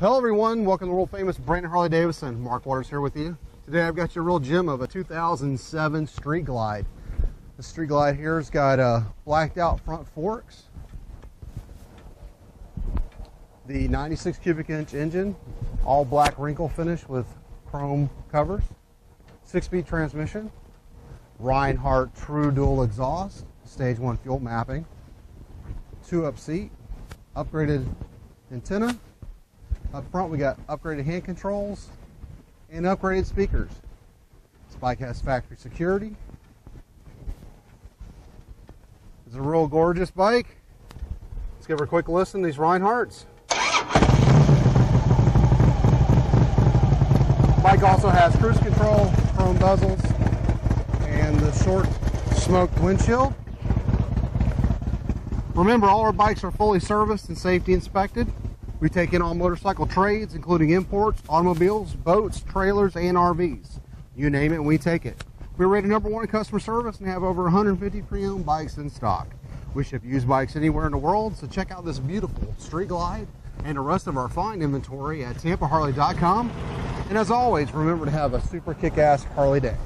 Hello everyone, welcome to the world famous Brandon Harley Davidson. Mark Waters here with you. Today I've got your real gem of a 2007 Street Glide. The Street Glide here's got uh, blacked out front forks, the 96 cubic inch engine, all black wrinkle finish with chrome covers, six speed transmission, Rinehart true dual exhaust, stage one fuel mapping, two up seat, upgraded antenna, up front, we got upgraded hand controls and upgraded speakers. This bike has factory security. It's a real gorgeous bike. Let's give her a quick listen. These Rineharts. Bike also has cruise control, chrome bezels, and the short smoked windshield. Remember, all our bikes are fully serviced and safety inspected. We take in all motorcycle trades, including imports, automobiles, boats, trailers, and RVs. You name it, we take it. We're rated number one in customer service and have over 150 pre-owned bikes in stock. We ship used bikes anywhere in the world, so check out this beautiful Street Glide and the rest of our fine inventory at tampaharley.com. And as always, remember to have a super kick-ass Harley day.